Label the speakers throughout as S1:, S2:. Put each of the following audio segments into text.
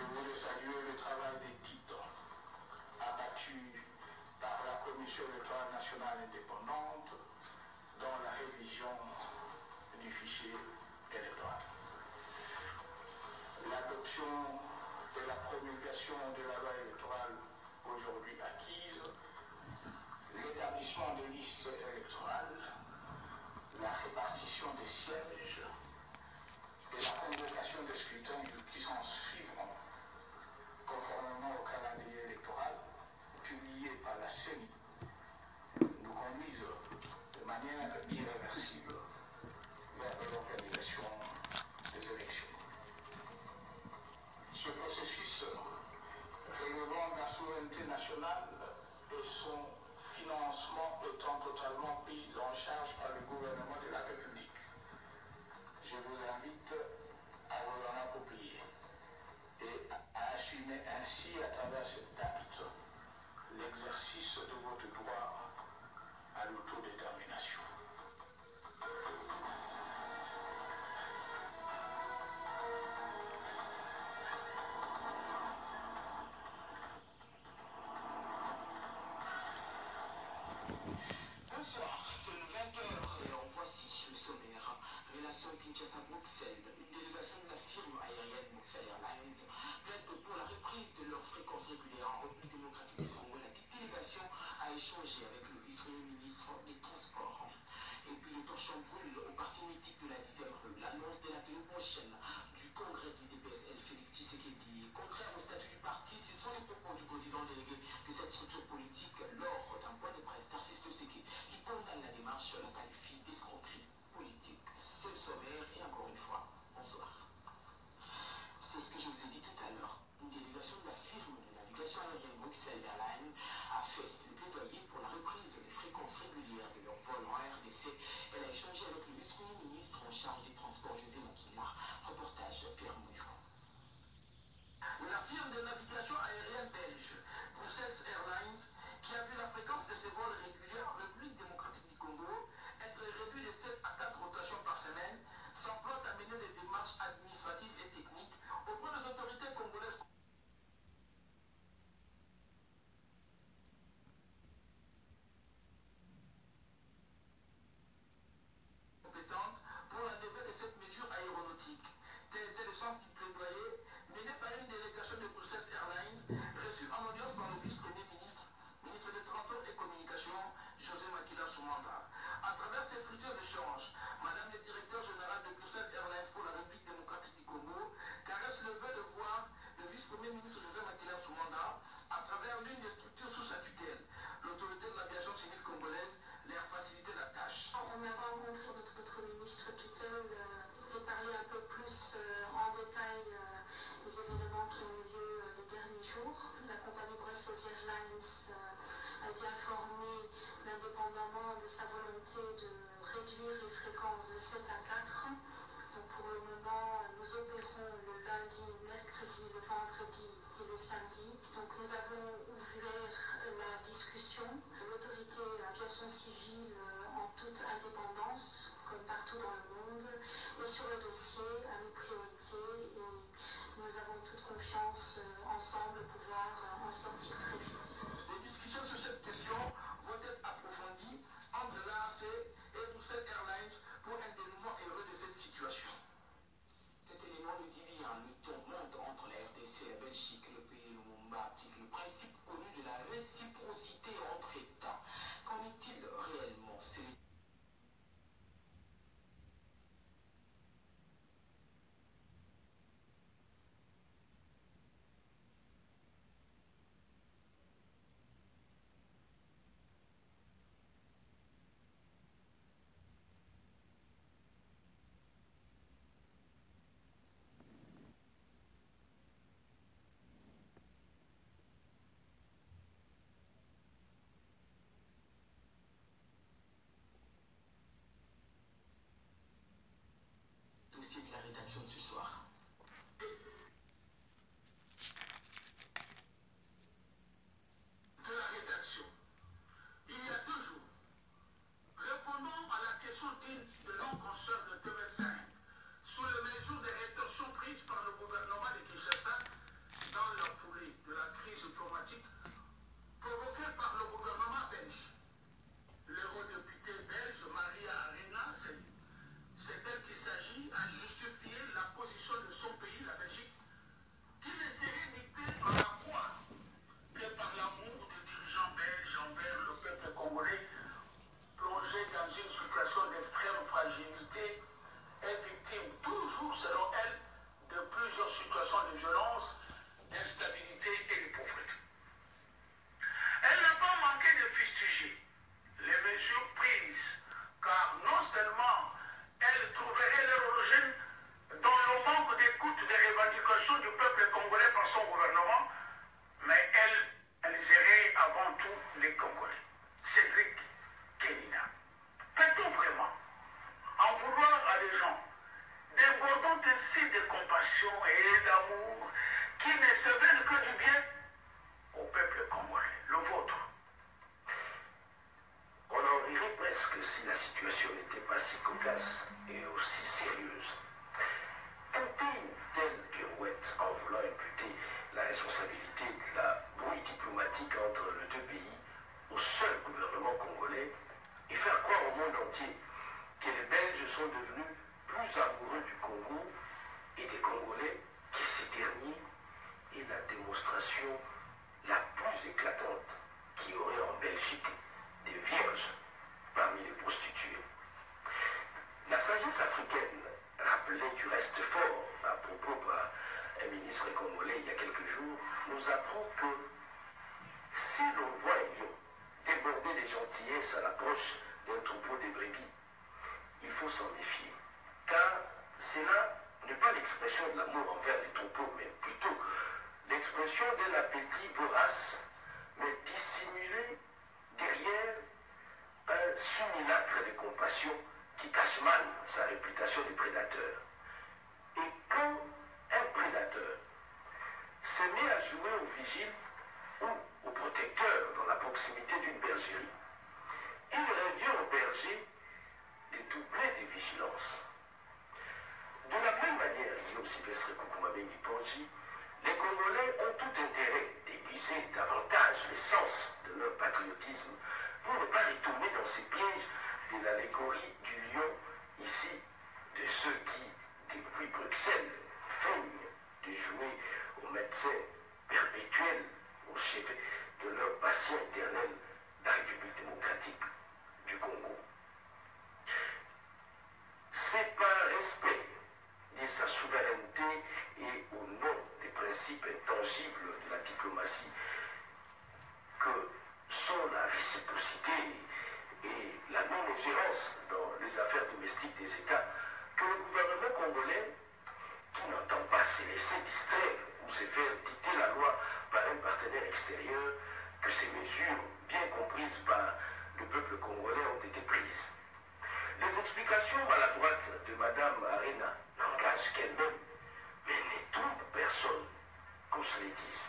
S1: Je voulais saluer le travail des titans abattus par la Commission électorale nationale indépendante dans la révision du fichier électoral. L'adoption et la promulgation de la loi électorale aujourd'hui acquise, l'établissement des listes électorales, la répartition des sièges et la convocation des scrutins qui s'en suivront, par la CENI, nous conduisent de manière irréversible
S2: ces fructueux échanges, Madame le directeur général de Bruxelles Airlines pour la République démocratique du Congo caresse le vœu de voir le vice-premier ministre José Makila Soumanda à travers l'une des structures sous sa tutelle, l'autorité de l'aviation civile congolaise, leur faciliter la tâche.
S3: On a rencontré notre, ministre tutelle euh, et parlé un peu plus euh, en détail euh, des événements qui ont eu lieu euh, les derniers jours. La compagnie Brussels Airlines a été informée, indépendamment de sa volonté de réduire les fréquences de 7 à 4. Donc pour le moment, nous opérons le lundi, mercredi, le vendredi et le samedi. Donc nous avons ouvert la discussion. L'autorité aviation civile euh, en toute indépendance, comme partout dans le monde, est sur le dossier à nos priorités et nous avons toute confiance euh, ensemble pouvoir euh, en sortir très vite.
S2: Dossiers de la
S4: rappelée du reste fort à propos par un ministre congolais il y a quelques jours, nous apprend que si l'on voit déborder de gentillesse à l'approche d'un troupeau de brebis, il faut s'en méfier. Car cela n'est pas l'expression de l'amour envers les troupeaux, mais plutôt l'expression d'un appétit vorace, mais dissimulé derrière un simulacre de compassion qui cache mal sa réputation de prédateur. Et quand un prédateur se met à jouer au vigile ou au protecteur dans la proximité d'une bergerie, il revient au berger de doubler des vigilances. De la même manière, Sylvestre les Congolais ont tout intérêt d'aiguiser davantage l'essence de leur patriotisme pour ne pas retourner dans ces pièges de l'allégorie du lion ici, de ceux qui, depuis Bruxelles, feignent de jouer au médecin perpétuel, au chef de leur patient éternel, la République démocratique du Congo. C'est par respect de sa souveraineté et au nom des principes intangibles de la diplomatie que sont la réciprocité et la non-ingérence dans les affaires domestiques des États que le gouvernement congolais, qui n'entend pas se laisser distraire ou se faire dicter la loi par un partenaire extérieur, que ces mesures, bien comprises par le peuple congolais, ont été prises. Les explications maladroites de Mme Arena n'engagent qu'elle-même, mais ne trompent personne, qu'on se les dise.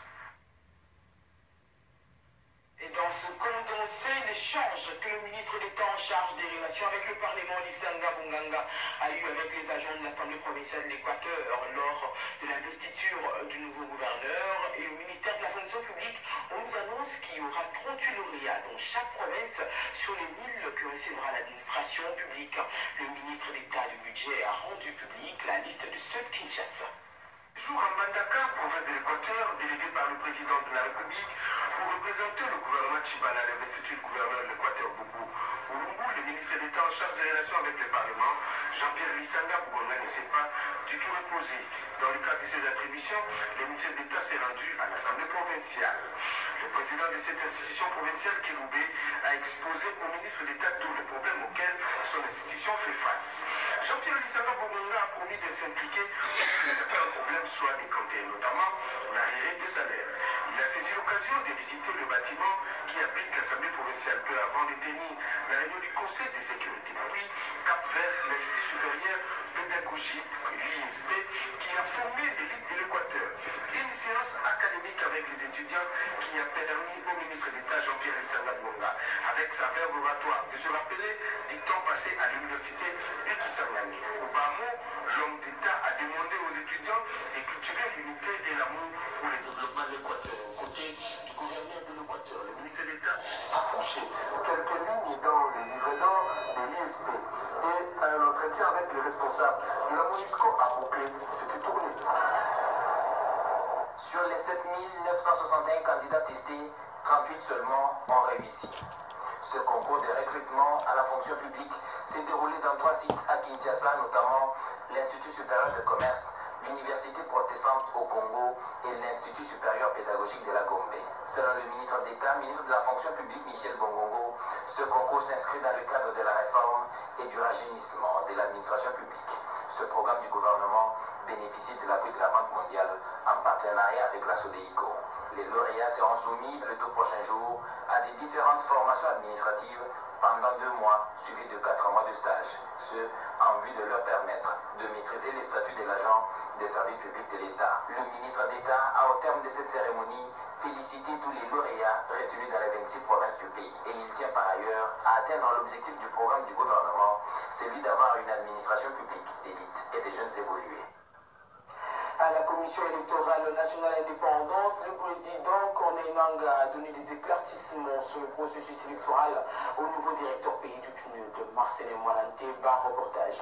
S5: Et dans ce condensé d'échange que le ministre d'État en charge des relations avec le Parlement, Lissanga Bunganga, a eu avec les agents de l'Assemblée provinciale de l'Équateur lors de l'investiture du nouveau gouverneur et au ministère de la fonction publique, on nous annonce qu'il y aura 38 lauréats dans chaque province sur les 1000 que recevra l'administration publique. Le ministre d'État du budget a rendu public la liste de ceux de Kinshasa.
S4: Jour à Mandaka, province de l'Équateur, délégué par le président de la République, pour représenter le gouvernement Chibana à l'investiture du gouverneur de l'Équateur, Boubou Le ministre d'État en charge des relations avec le Parlement, Jean-Pierre Lissanga Bougonga ne s'est pas du tout reposé. Dans le cadre de ses attributions, le ministre d'État s'est rendu à l'Assemblée provinciale. Le président de cette institution provinciale, Kéroubé, a exposé au ministre d'État tous les problèmes auxquels son institution fait face. Jean-Pierre Lissanga Bougonga a promis de s'impliquer pour que certains problèmes soient décantés, notamment l'arrivée des salaires. Il a saisi l'occasion de visiter le bâtiment qui abrite l'Assemblée provinciale peu avant de tenir la réunion du Conseil de sécurité. Puis, cap vers l'Institut supérieur pédagogique, l'ISP, qui a formé l'élite de l'Équateur. Une séance académique avec les étudiants qui a permis au ministre d'État Jean-Pierre Lissanga Bonga, avec sa verbe oratoire, de se rappeler du temps passé à l'université de Kisangani. Au bas mot, l'homme d'État
S6: quelques lignes dans les livrets d'or de l'ISP et un entretien avec le responsable de la MONUSCO a bouclé cette tournée.
S2: Sur les 7961 candidats testés, 38 seulement ont réussi. Ce concours de recrutement à la fonction publique s'est déroulé dans trois sites à Kinshasa, notamment l'Institut supérieur de commerce, l'Université protestante au Congo et l'Institut supérieur pédagogique de la Gombe. Selon le ministre d'État, ministre de la fonction publique Michel Bongongo, ce concours s'inscrit dans le cadre de la réforme et du rajeunissement de l'administration publique. Ce programme du gouvernement bénéficie de l'appui de la Banque mondiale en partenariat avec la SODEICO. Les lauréats seront soumis le deux prochains jours à des différentes formations administratives pendant deux mois, suivis de quatre mois de stage. Ce, en vue de leur permettre de maîtriser les statuts de l'agent des services publics de l'État. Le ministre d'État a, au terme de cette cérémonie, félicité tous les lauréats retenus dans les 26 provinces du pays. Et il tient par ailleurs à atteindre l'objectif du programme du gouvernement, celui d'avoir une administration publique d'élite et des jeunes évolués
S5: à la commission électorale nationale indépendante, le président Corneille Nanga a donné des éclaircissements sur le processus électoral au nouveau directeur pays du PNUD, Marcelin Moilante, bar reportage.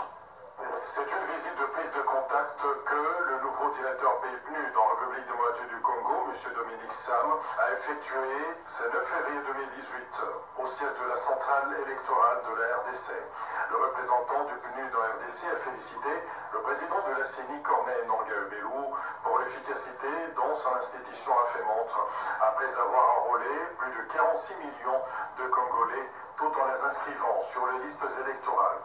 S6: C'est une visite de prise de contact que le nouveau directeur PNUD dans la République démocratique du Congo, M. Dominique Sam, a effectué ce 9 février 2018 au siège de la centrale électorale de la RDC. Le représentant du PNUD en RDC a félicité le président de la CENI, Corneille Nangae Belou, pour l'efficacité dont son institution a fait montre après avoir enrôlé plus de 46 millions de Congolais tout en les inscrivant sur les listes électorales.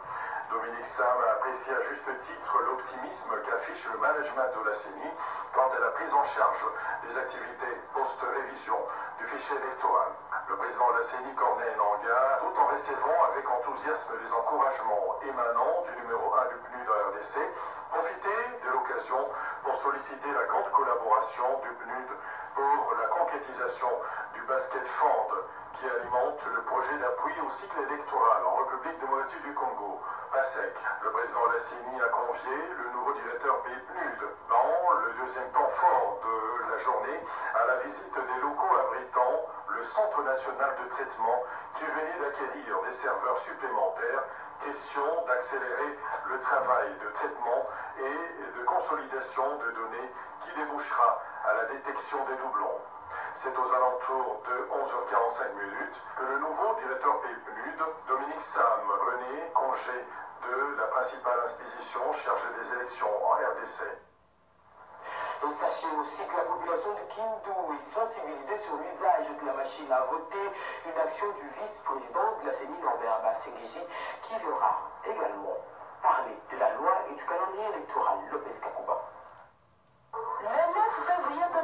S6: Dominique Sam a apprécié à juste titre l'optimisme qu'affiche le management de la CENI quant à la prise en charge des activités post-révision du fichier électoral. Le président de la CENI, Corneille Nanga, tout en recevant avec enthousiasme les encouragements émanant du numéro 1 du PNUD de RDC, profité de l'occasion pour solliciter la grande collaboration du PNUD pour la concrétisation du basket fund qui alimente le projet d'appui au cycle électoral République démocratique du Congo, PASEC. Le président de la CENI a convié le nouveau directeur PNUD dans le deuxième temps fort de la journée à la visite des locaux abritant le Centre national de traitement qui venait d'acquérir des serveurs supplémentaires. Question d'accélérer le travail de traitement et de consolidation de données qui débouchera à la détection des doublons. C'est aux alentours de 11h45 minutes que le nouveau directeur PNUD, Dominique Sam, prenait congé de la principale institution chargée des élections en RDC.
S5: Et sachez aussi que la population de Kindou est sensibilisée sur l'usage de la machine à voter, une action du vice-président de la CENI, Norbert Bassengeji, qui leur a également parlé de la loi et du calendrier électoral Lopez Kakuba.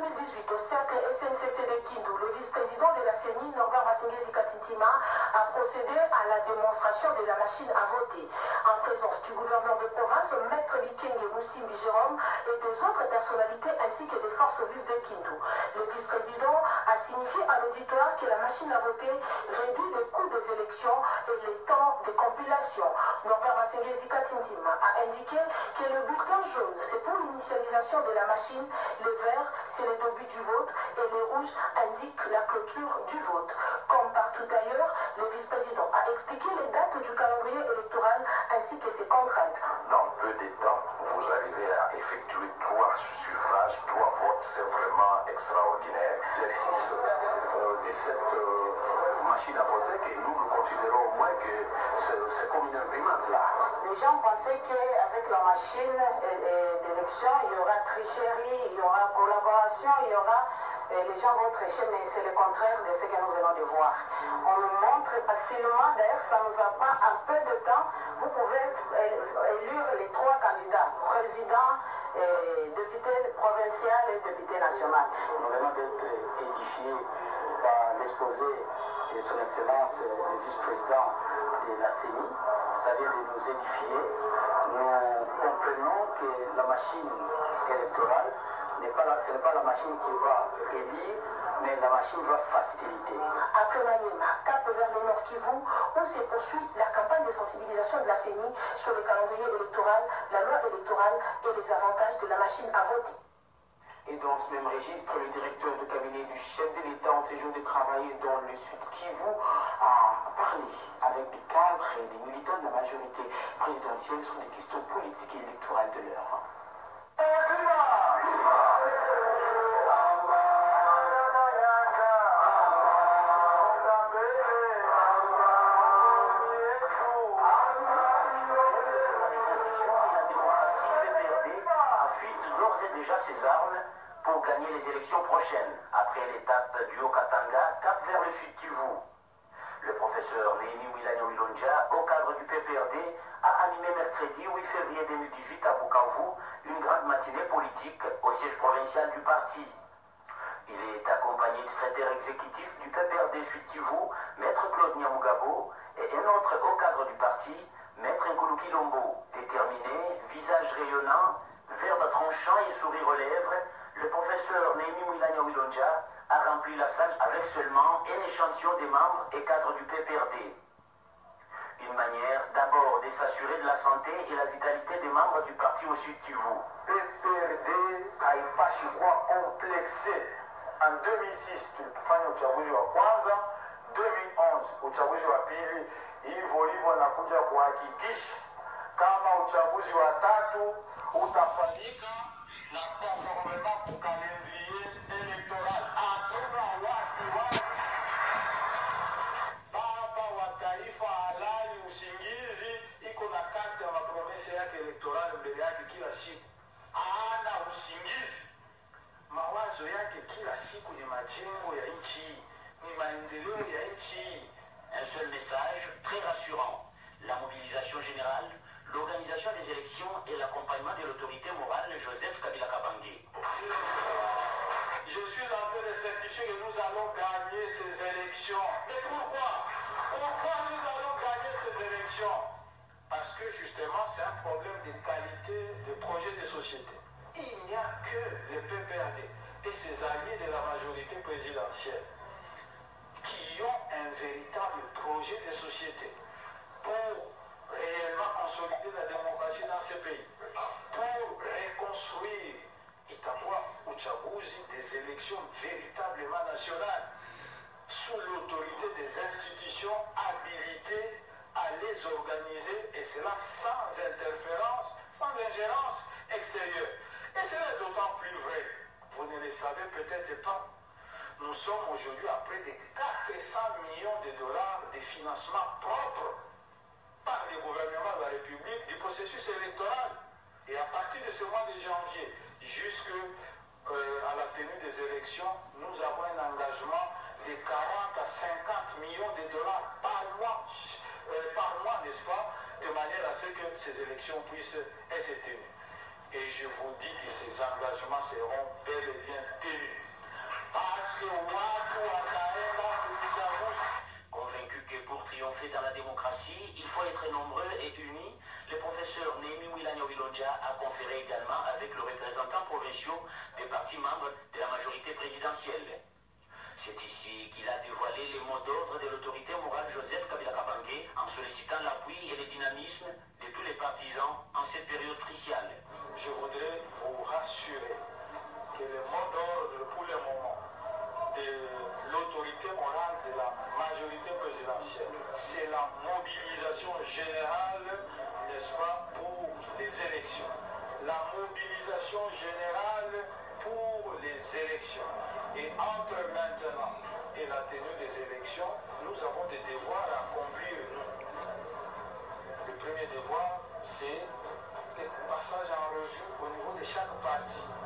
S7: Le 9 février 2018, au cercle SNCC de Kindou, le vice-président de la CENI, Norbert Basingezi Katintima, a procédé à la démonstration de la machine à voter, en présence du gouverneur de province, Maître Bikenge Moussimbi Jérôme, et des autres personnalités ainsi que des forces vives de Kindou. Le vice-président a signifié à l'auditoire que la machine à voter réduit le coût des élections et les temps de compilation. Norbert Basingezi Katintima a indiqué que le bulletin jaune, c'est pour l'initialisation de la machine le vert, c'est le début du vote et le rouge indique la clôture du vote. Comme partout ailleurs, le vice-président a expliqué les dates du calendrier électoral ainsi que ses contraintes.
S6: Dans peu de temps, vous arrivez à effectuer trois suffrages, trois votes, c'est vraiment extraordinaire. L'exercice euh, de cette euh, machine à voter que nous, nous considérons au moins que c'est comme une imprimante là.
S7: Les gens pensaient qu'avec la machine d'élection, il y aura tricherie, il y aura collaboration, il y aura les gens vont tricher, mais c'est le contraire de ce que nous venons de voir. On le montre facilement, d'ailleurs, ça nous apprend un peu de temps. Vous pouvez élire les trois candidats, président, député provincial et député national.
S8: Nous venons d'être édifiés par l'exposé de son Excellence le vice-président de la CENI. Ça vient de nous édifier. Nous comprenons que la machine électorale pas la, ce n'est pas la machine qui va élire, mais la machine va faciliter.
S7: Après Maniema, cap vers le Nord Kivu, où se poursuit la campagne de sensibilisation de la CENI sur le calendrier électoral, la loi électorale et les avantages de la machine à voter.
S5: Et dans ce même registre, le directeur de cabinet du chef de l'État en séjour de travail dans le Sud Kivu a parlé avec des cadres et des militants de la majorité présidentielle sur des questions politiques et électorales de l'heure.
S9: Février 2018 à Bukavu une grande matinée politique au siège provincial du parti. Il est accompagné du secrétaire exécutif du PPRD Sud Kivu, Maître Claude Nyamugabo, et un autre haut cadre du parti, Maître Nkulu Kilombo, déterminé, visage rayonnant, verbe tranchant et sourire aux lèvres, le professeur Némi Wilanya Wilonja a rempli la salle avec seulement un échantillon des membres et cadres du PPRD. Une manière d'abord de s'assurer de la santé et la vitalité des membres du parti au Sud Kivu.
S10: PPRD haipashi kuwa komplexe. En 2006 tulifanya uchaguzi wa kwanza, 2011 uchaguzi wa pili, hivyo hivyo nakuja kuhakikisha kama uchaguzi wa tatu utafanyika na conformement ku calendrier electoral.
S9: Un seul message très rassurant. La mobilisation générale, l'organisation des élections et l'accompagnement de l'autorité morale Joseph Kabila Kabange.
S10: Je suis en train de certifier que nous allons gagner ces élections. Mais pourquoi? Pourquoi nous allons gagner ces élections? Parce que justement, c'est un problème de qualité de projet de société. Il n'y a que le PPRD et ses alliés de la majorité présidentielle qui ont un véritable projet de société pour réellement consolider la démocratie dans ce pays, pour reconstruire itakuwa uchaguzi des élections véritablement nationales sous l'autorité des institutions habilitées à les organiser et cela sans interférence, sans ingérence extérieure. Et cela est d'autant plus vrai, vous ne le savez peut-être pas, nous sommes aujourd'hui à près de 400 millions de dollars de financement propre par le gouvernement de la République du processus électoral. Et à partir de ce mois de janvier jusqu'à euh, la tenue des élections, nous avons un engagement de 40 à 50 millions de dollars par mois, euh, par mois, n'est-ce pas, de manière à ce que ces élections puissent être tenues. Et je vous dis que ces engagements seront bel et bien tenus. Parce que.
S9: Convaincu que pour triompher dans la démocratie, il faut être nombreux et unis, le professeur Némi Wilanya Wilonja a conféré également avec le représentant provinciaux des partis membres de la majorité présidentielle. C'est ici qu'il a dévoilé les mots d'ordre de l'autorité morale Joseph Kabila Kabange en sollicitant l'appui et le dynamisme de tous les partisans en cette période cruciale.
S10: Je voudrais vous rassurer que le mot d'ordre pour le moment de l'autorité morale de la majorité présidentielle, c'est la mobilisation générale, n'est-ce pas, pour les élections. La mobilisation générale pour les élections. Et entre maintenant et la tenue des élections, nous avons des devoirs à accomplir. Le premier devoir, c'est le passage en revue au niveau de chaque parti.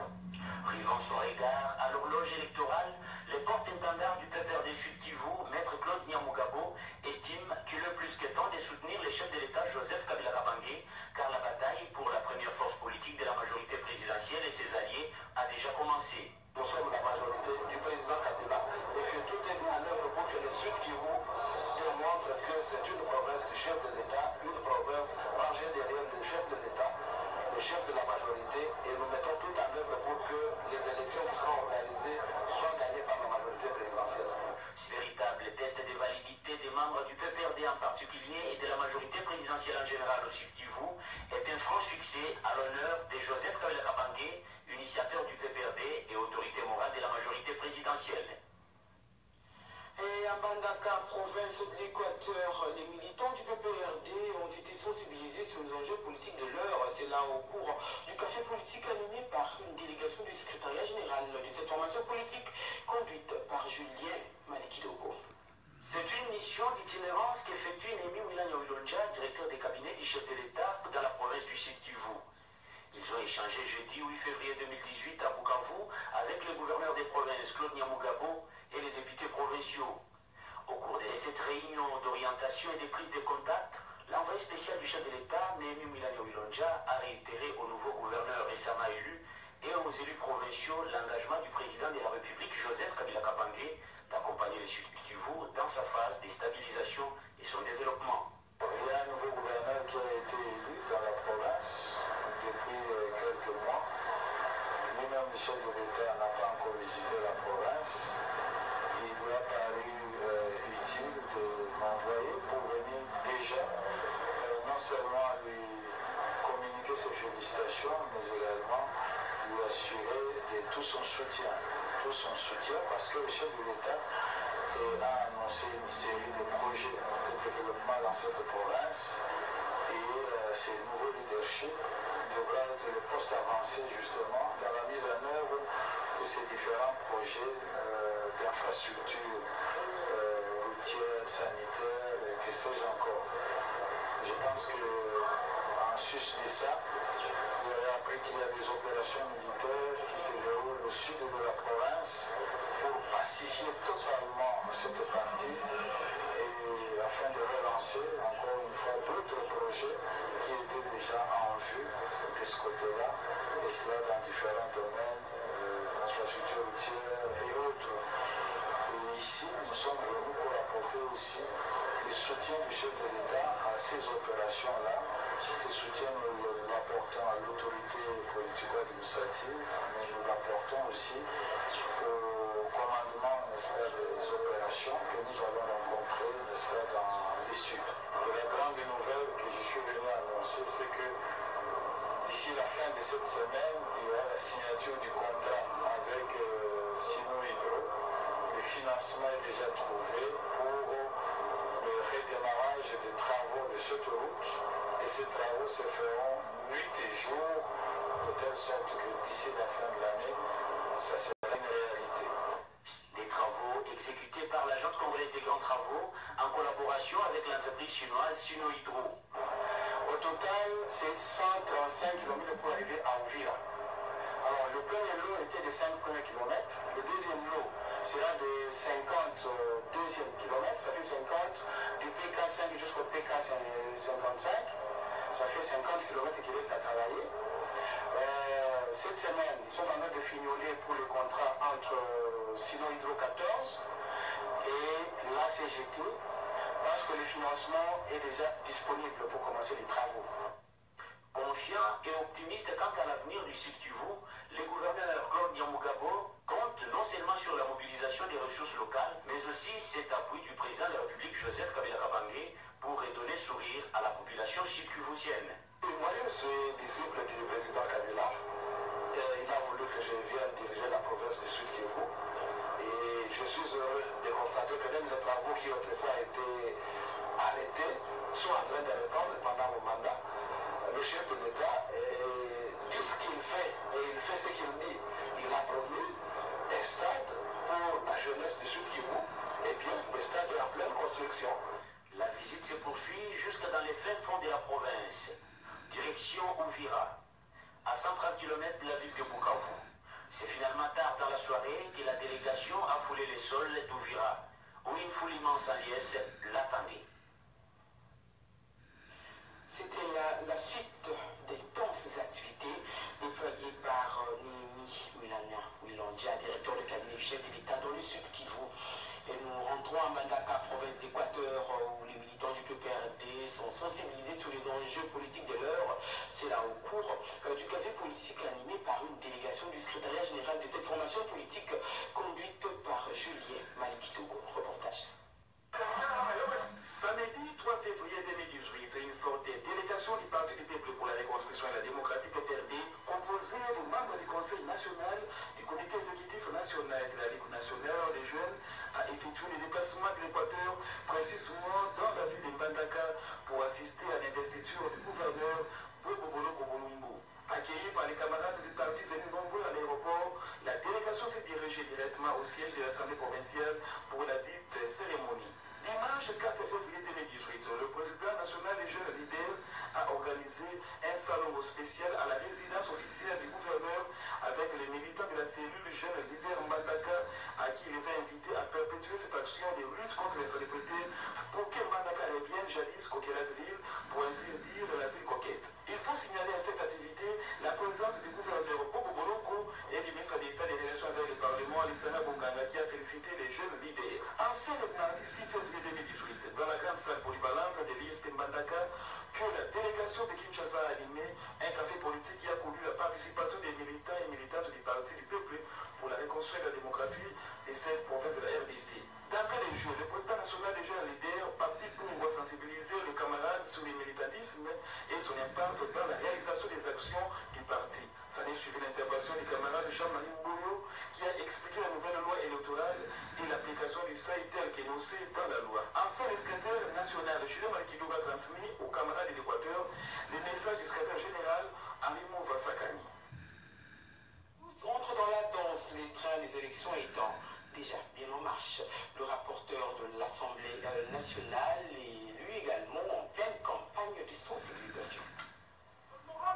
S9: Son regard à l'horloge électorale, le porte-étendard du PPRD Sud Kivu, Maître Claude Nyamugabo, estime qu'il est plus que temps de soutenir les chefs de l'État Joseph Kabila Kabange, car la bataille pour la première force politique de la majorité présidentielle et ses alliés a déjà commencé.
S10: Nous sommes la majorité du président Kabila et que tout est mis en œuvre pour que le Sud Kivu démontre que c'est une province du chef de l'État, une province rangée derrière le chef de l'État, le chef de la majorité, et nous mettons tout en œuvre pour que les élections qui seront organisées soient gagnées par la majorité présidentielle.
S9: Ce véritable test de validité membres du PPRD en particulier et de la majorité présidentielle en général au Sud est un franc succès succès à l'honneur de Joseph Kabila Kabange, initiateur du PPRD et autorité morale de la majorité présidentielle.
S5: Et à Bandaka, province de l'Équateur, les militants du PPRD ont été sensibilisés sur les enjeux politiques de l'heure. C'est là au cours du café politique animé par une délégation du secrétariat général de cette formation politique conduite par Julien Malikidogo.
S9: C'est une mission d'itinérance qu'effectue Némi Wilonja, directeur des cabinets du chef de l'État dans la province du Sud Kivu. Ils ont échangé jeudi 8 février 2018 à Bukavu avec le gouverneur des provinces Claude Nyamugabo et les députés provinciaux. Au cours de cette réunion d'orientation et de prise de contact, l'envoyé spécial du chef de l'État, Némi Milano Wilonja, a réitéré au nouveau gouverneur récemment élu et aux élus provinciaux l'engagement du président de la République, Joseph Kabila Kabange, d'accompagner le Sud Kivu dans sa phase de stabilisation et son développement.
S11: Il y a un nouveau gouverneur qui a été élu dans la province depuis quelques mois. Le chef de l'État n'a pas encore visité la province. De m'envoyer pour venir déjà euh, non seulement lui communiquer ses félicitations, mais également lui assurer de tout son soutien. Tout son soutien parce que le chef de l'État a annoncé une série de projets de développement dans cette province et euh, ces nouveaux leaderships devra être le poste avancé justement dans la mise en œuvre de ces différents projets euh, d'infrastructures euh, routières, sanitaires, et que sais-je encore. Je pense que en sus de ça, vous avez appris qu'il y a des opérations militaires qui se déroulent au sud de la province pour pacifier totalement cette partie et afin de relancer encore une fois d'autres projets qui étaient déjà en vue de ce côté-là, et cela dans différents domaines, euh, infrastructures routières et autres. Et ici, nous sommes venus apporter aussi le soutien du chef de l'État à ces opérations-là. Ce soutien, nous l'apportons à l'autorité politico-administrative, mais nous l'apportons aussi au commandement des opérations que nous allons rencontrer dans. Et la grande nouvelle que je suis venu annoncer, c'est que d'ici la fin de cette semaine, il y aura la signature du contrat avec euh, Sino Hydro. Le financement est déjà trouvé des travaux de cette route. Et ces travaux se feront nuit et jour, de telle sorte que d'ici la fin de l'année, ça sera une réalité.
S9: Des travaux exécutés par l'Agence congolaise des grands travaux en collaboration avec l'entreprise chinoise Sino Hydro.
S5: Au total, c'est 135 km pour arriver à Ouvira. Alors, le premier lot était de 5 premiers kilomètres. Le deuxième lot sera de 50 au deuxième kilomètre. Ça fait 50 du PK5 jusqu'au PK55. Ça fait 50 km qui restent à travailler. Euh, cette semaine, ils sont en train de fignoler pour le contrat entre Sino Hydro 14 et la CGT parce que le financement est déjà disponible pour commencer les travaux.
S9: Confiant et optimiste quant à l'avenir du Sud Kivu, le gouverneur Claude Nyamugabo non seulement sur la mobilisation des ressources locales, mais aussi cet appui du président de la République Joseph Kabila Kabange pour redonner sourire à la population sud-kivusienne.
S11: Moi, je suis disciple du président Kabila. Et il a voulu que je vienne diriger la province du Sud Kivu. Et je suis heureux de constater que même les travaux qui autrefois étaient arrêtés sont en train de répondre pendant mon mandat. Le chef de l'État dit ce qu'il fait et il fait ce qu'il dit. Il a promis un stade pour la jeunesse du Sud Kivu et bien le stade est en pleine construction.
S9: La visite se poursuit jusque dans les fins fonds de la province. Direction Ouvira, à 130 km de la ville de Bukavu. C'est finalement tard dans la soirée que la délégation a foulé les sols d'Ouvira, où une foule immense en liesse l'attendait.
S5: C'était la, suite des activités déployées par euh, Némi Mulana Wilondia, directeur de cabinet chef de l'État dans le Sud Kivu. Et nous rentrons à Mandaka, province d'Équateur, où les militants du PPRD sont sensibilisés sur les enjeux politiques de l'heure. C'est là au cours euh, du café politique animé par une délégation du secrétariat général de cette formation politique conduite par Julien Malikitogo. Reportage.
S12: Samedi 3 février 2018, une forte du Parti du Peuple pour la reconstruction et la démocratie
S11: composé de membres du Conseil national, du comité exécutif national de la Ligue nationale des jeunes, a effectué le déplacement de l'Équateur précisément dans la ville de Mbandaka pour assister à l'investiture du gouverneur Bobo Bolumbu. Accueilli par les camarades du parti venus nombreux à l'aéroport, la délégation s'est dirigée directement au siège de l'Assemblée provinciale pour la dite cérémonie. Dimanche 4 février 2018, le président national des jeunes leaders a organisé un salon spécial à la résidence officielle du gouverneur avec les militants de la cellule jeune leader Mbandaka à qui il les a invités à perpétuer cette action de lutte contre les célébrités pour que Mbandaka revienne jadis ville, pour ainsi dire la ville coquette. Il faut signaler à cette activité la présence du gouverneur Bobo et du ministre d'État des relations avec le Parlement, Lissana Bonganga, qui a félicité les jeunes leaders. Enfin, le mardi 6 février 2018, dans la grande salle polyvalente de l'IST Mbandaka, que la délégation de Kinshasa a animé un café politique qui a conduit la participation des militants et militantes du Parti du Peuple pour la reconstruction de la démocratie de cette province de la RDC. D'après les jeux, le président national des jeunes leaders, Papi Pungo, a sensibilisé les camarades sur le militantisme et son impact dans la réalisation des actions du parti. Ça n'est suivi l'intervention du camarade Jean-Marie Mboyo qui a expliqué la nouvelle et l'application du SAI tel qu'énoncé dans la loi. Enfin, le secrétaire national Julien Marikidoga a transmis aux camarades de l'Équateur le message du secrétaire général Henri Vassakani.
S5: Tous entrent dans la danse, les trains des élections étant déjà bien en marche. Le rapporteur de l'Assemblée nationale est lui également en pleine campagne de sensibilisation.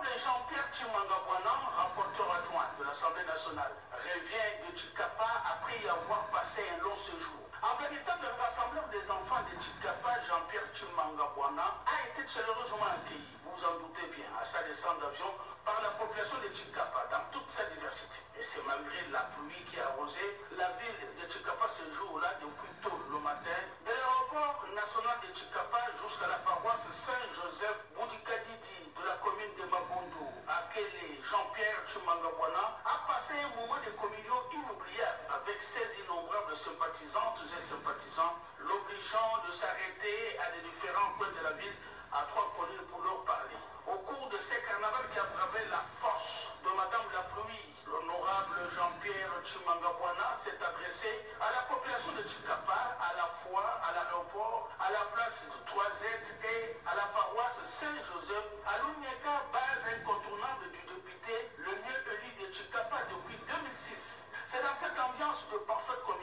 S13: Jean-Pierre Chimangabwana, rapporteur adjoint de l'Assemblée nationale, revient de Chikapa après y avoir passé un long séjour. En véritable rassembleur des enfants de Chikapa, Jean-Pierre Chimangabwana a été chaleureusement accueilli, vous vous en doutez bien, à sa descente d'avion par la population de Chikapa dans toute sa diversité. Et c'est malgré la pluie qui a arrosé la ville de Chikapa ce jour-là depuis tôt le matin, de l'aéroport national de Chikapa jusqu'à la paroisse Saint-Joseph Boudikadidi de la commune de Mabondo, appelé Jean-Pierre Chimangabwana, a passé un moment de communion inoubliable avec ses innombrables sympathisantes et sympathisants, l'obligeant de s'arrêter à des différents coins de la ville à trois colonnes pour leur parler. Au cours de ces carnavals qui a bravé la force de Madame la Pluie, l'honorable Jean-Pierre Chimangabwana s'est adressé à la population de Chikapa, à la fois à l'aéroport, à la place de 3Z et à la paroisse Saint-Joseph, à l'Uniaka, base incontournable du député, le mieux élu de Chikapa depuis 2006. C'est dans cette ambiance de parfaite communion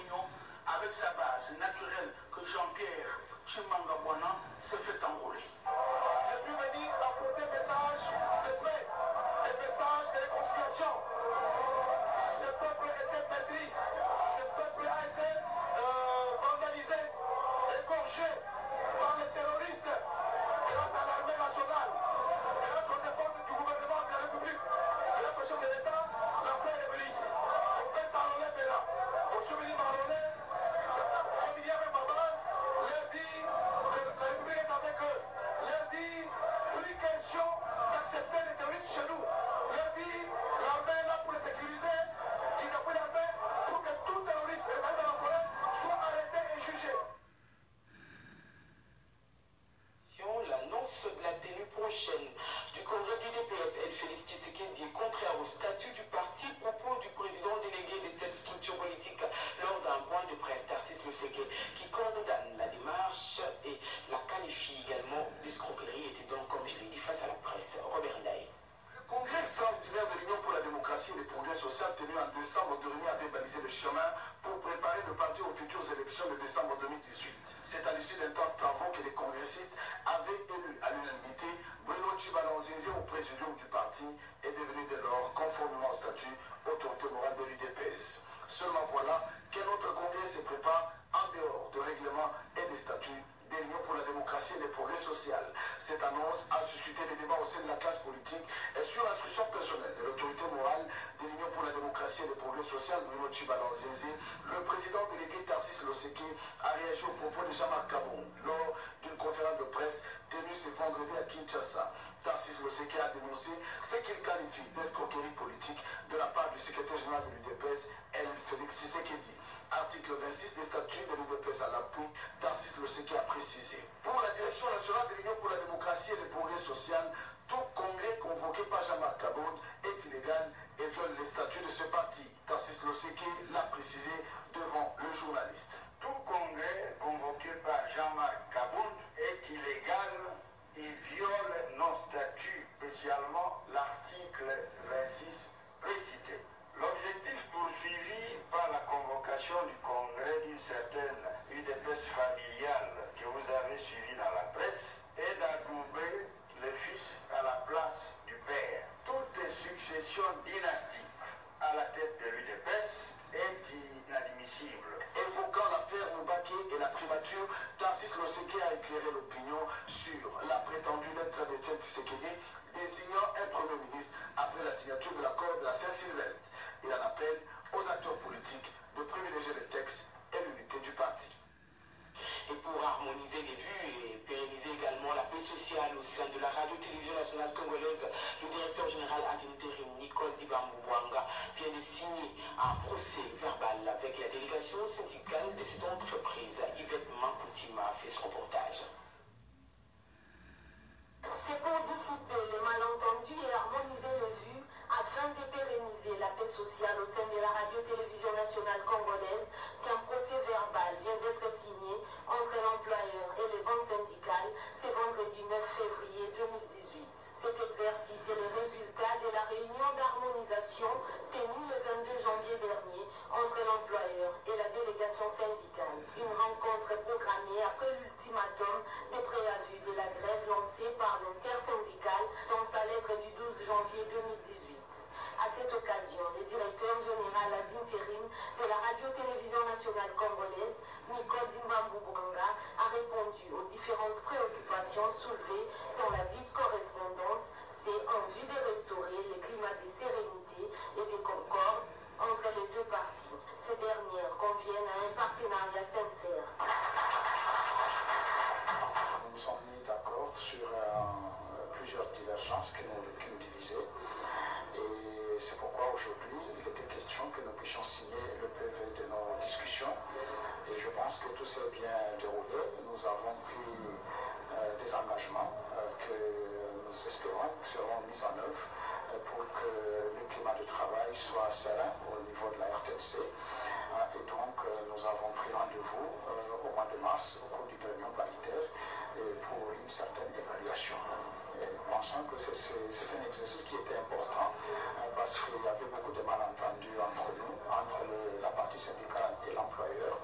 S13: avec sa base naturelle que Jean-Pierre Chimangabwana s'est fait enrôler.
S10: Je suis venu apporter message de paix, un message de réconciliation. Ce peuple était pétri, ce peuple a été euh, vandalisé, égorgé
S14: décembre 2018. C'est à l'issue d'intenses travaux que les congressistes avaient élu à l'unanimité Bruno Chibalonzinzi au présidium du parti est devenu dès lors, conformément au statut, autorité morale de l'UDPS. Seulement voilà qu'un autre pour la démocratie et le progrès social. Cette annonce a suscité des débats au sein de la classe politique et sur l'instruction personnelle de l'autorité morale de l'Union pour la démocratie et le progrès social, Bruno le président délégué Tarsis Loseki a réagi aux propos de Jean-Marc Kabon lors d'une conférence de presse tenue ce vendredi à Kinshasa. Tarsis Loseki a dénoncé ce qu'il qualifie d'escroquerie politique de la part du secrétaire général de l'UDPS, El Félix Tshisekedi. Article 26 des statuts de l'UDPS à l'appui, Tarsis Loseki a précisé. Pour la direction nationale de l'Union pour la démocratie et le progrès social, tout congrès convoqué par Jean-Marc Kabon est illégale et viole les statuts de ce parti. Tassis Loseke l'a précisé devant le journaliste.
S10: Tout congrès convoqué par Jean-Marc Kabound est illégal et viole nos statuts, spécialement l'article 26 précité. L'objectif poursuivi par la convocation du congrès d'une certaine UDPS familiale que vous avez suivi dans la presse est d'adouber le fils à la place du père. Toute succession dynastique à la tête de l'UDPS est inadmissible.
S14: Évoquant l'affaire Moubaké et la primature, Tassis Loseke a éclairé l'opinion sur la prétendue lettre de Tshisekedi désignant un Premier ministre après la signature de l'accord de la Saint-Sylvestre. Il en appelle aux acteurs politiques de privilégier les textes et l'unité du parti.
S5: Et pour harmoniser les vues et pérenniser également la paix sociale au sein de la radio-télévision nationale congolaise, le directeur général ad intérim Nicole Dibambouanga vient de signer un procès verbal avec la délégation syndicale de cette entreprise. Yvette Mankoutima a fait ce reportage.
S15: C'est pour dissiper les malentendus et harmoniser les vues afin de pérenniser la paix sociale au sein de la radio-télévision nationale congolaise qu'un procès verbal vient d'être signé entre l'employeur et les banques syndicales ce vendredi 9 février 2018. Cet exercice est le résultat de la réunion d'harmonisation tenue le 22 janvier dernier entre l'employeur et la délégation syndicale. Une rencontre programmée après l'ultimatum des préavis de la grève lancée par l'intersyndicale dans sa lettre du 12 janvier 2018. À cette occasion, le directeur général ad intérim de la radio-télévision nationale congolaise, Nicole Dimbambu Bouanga, a répondu aux différentes préoccupations soulevées dans la dite correspondance. C'est en vue de restaurer le climat de sérénité et de concorde entre les deux parties. Ces dernières conviennent à un partenariat sincère.
S11: Nous nous sommes mis d'accord sur euh, plusieurs divergences qui nous, qui nous divisaient. Et c'est pourquoi aujourd'hui, il était question que nous puissions signer le PV de nos discussions. Et je pense que tout s'est bien déroulé. Nous avons pris euh, des engagements euh, que nous espérons seront mis en œuvre euh, pour que le climat de travail soit serein au niveau de la RTC. et donc, nous avons pris rendez-vous au mois de mars au cours d'une réunion paritaire pour une certaine évaluation. Pensons que c'est un exercice qui était important parce qu'il y avait beaucoup de malentendus entre nous, entre la partie syndicale et l'employeur.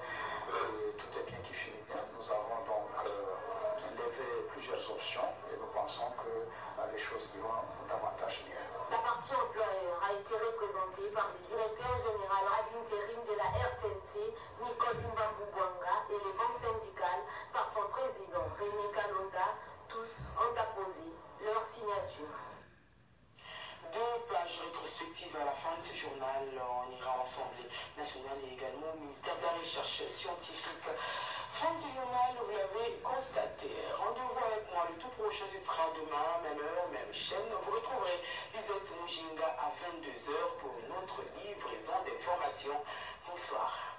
S11: Et tout est bien qui finit bien. Nous avons donc euh, levé plusieurs options et nous pensons que euh, les choses iront davantage mieux.
S15: La partie employeur a été représentée par le directeur général ad intérim de la RTNC, Nicole Dimbambu Bouanga, et les banques syndicales par son président, René Kalonda. Tous ont apposé leur signature.
S5: Deux pages rétrospectives à la fin de ce journal. On ira à l'Assemblée nationale et également au ministère de la Recherche scientifique. Fin du journal, vous l'avez constaté. Rendez-vous avec moi le tout prochain, ce sera demain, même heure, même chaîne. Vous retrouverez Lisette Mujinga à 22h pour une autre livraison d'informations. Bonsoir.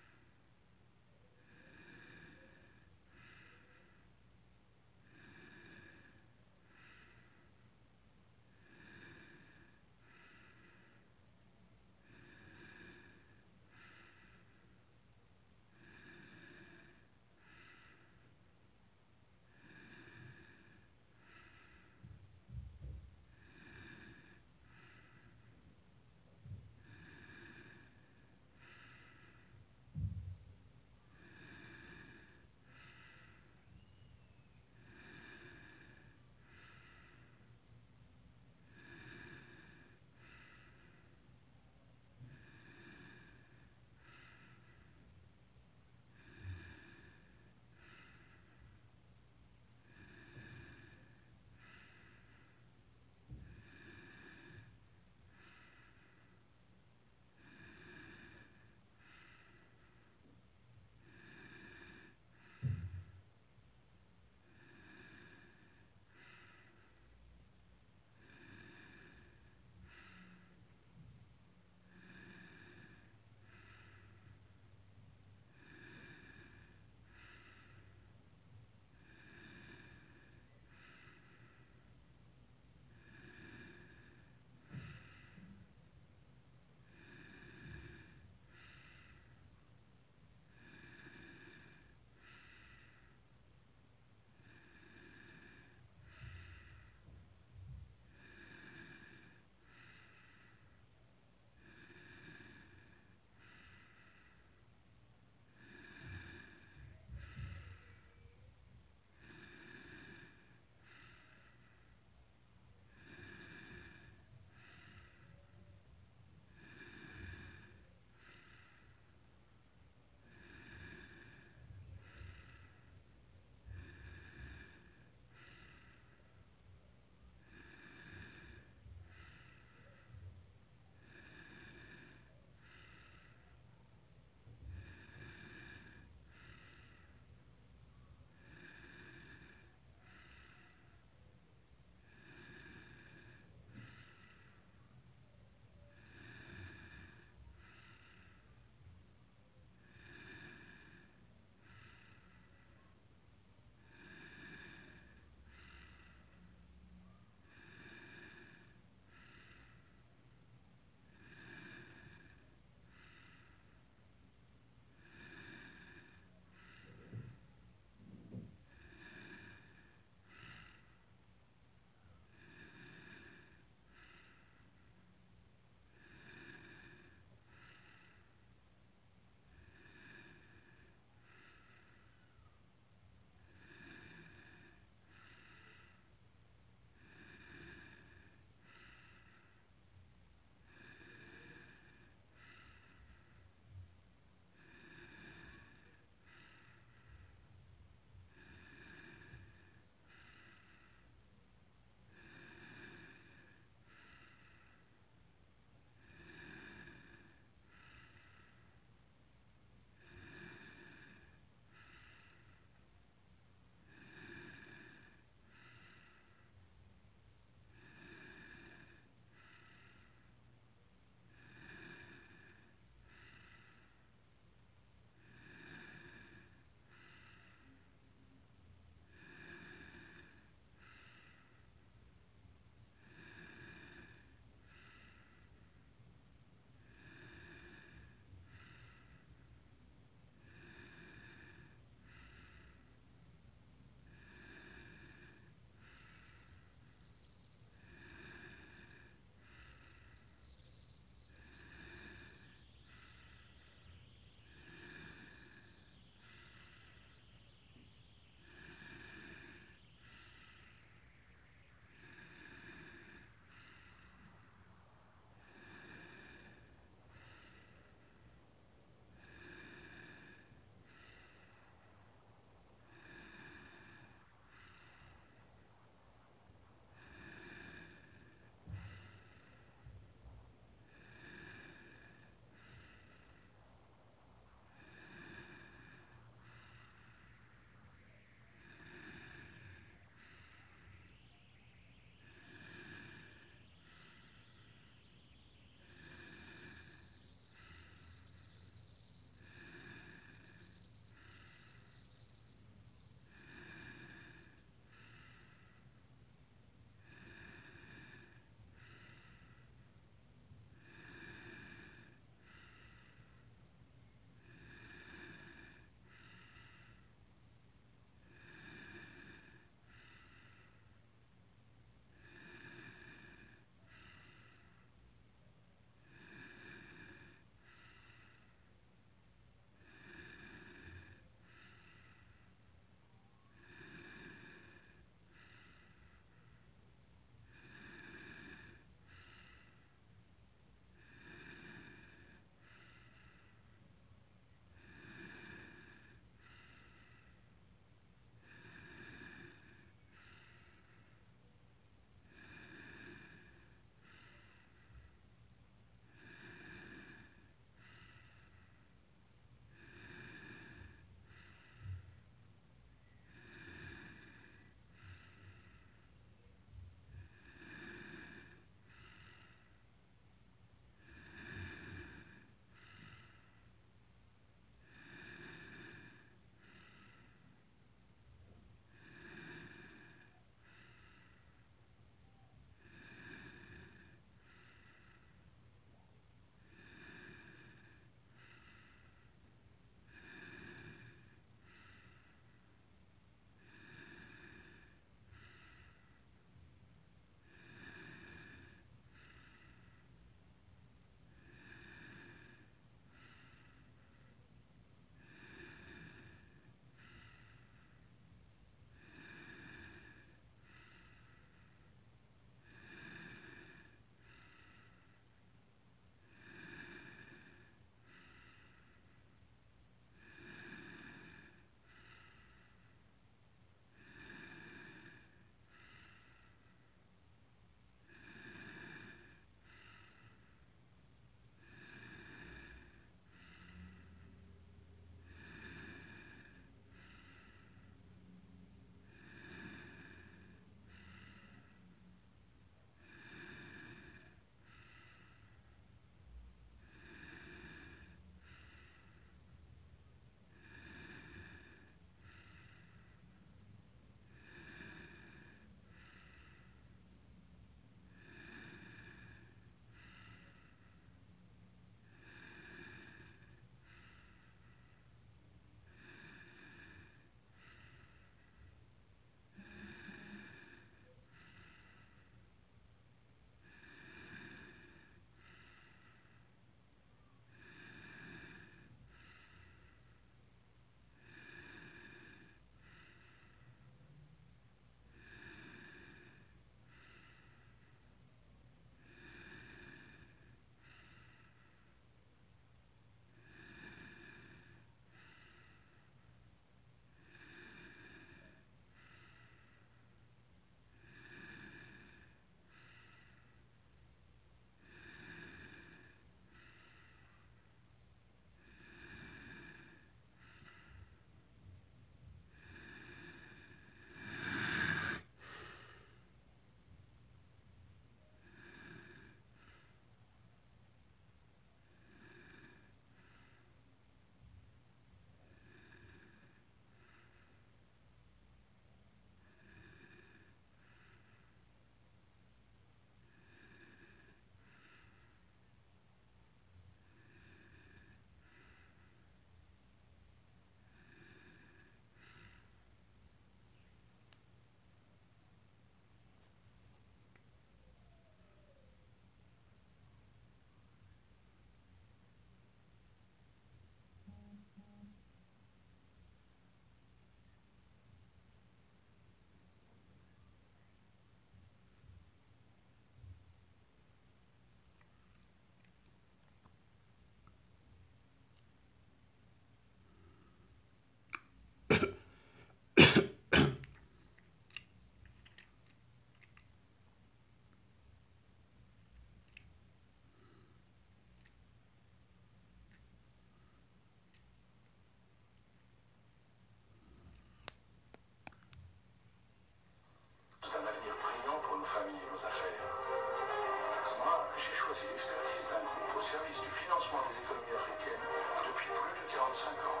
S16: J'ai choisi l'expertise d'un groupe au service du financement des économies africaines depuis plus de 45 ans.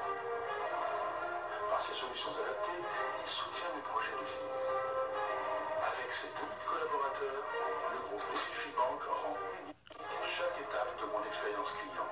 S16: Par ses solutions adaptées, il soutient mes projets de vie. Avec ses 2000 collaborateurs, le groupe Bank rend unique chaque étape de mon expérience client.